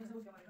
Mas eu vou.